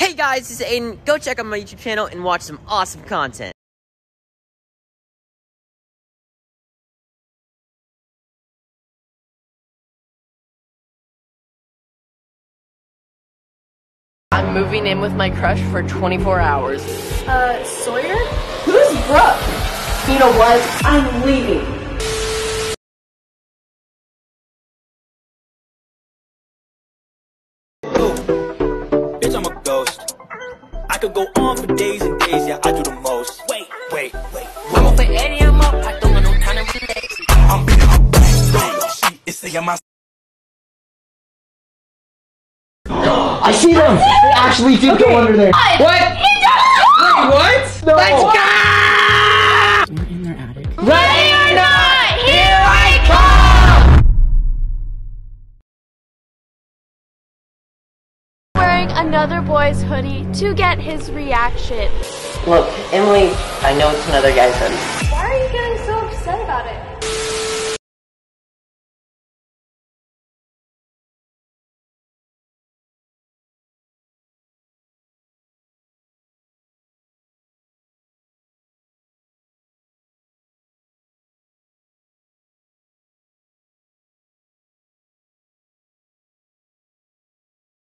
Hey guys, this is Ayden. Go check out my YouTube channel and watch some awesome content. I'm moving in with my crush for 24 hours. Uh, Sawyer? Who's Brooke? You know what? I'm leaving. Could go on for days and days, yeah, I do the most. Wait, wait, wait. I'm up for Eddie, I'm up. I don't got no time to relax. I'm beating my bang, bang. She is saying my I see them! They actually did go under there. What? Another boy's hoodie to get his reaction. Look, Emily, I know it's another guy's hoodie.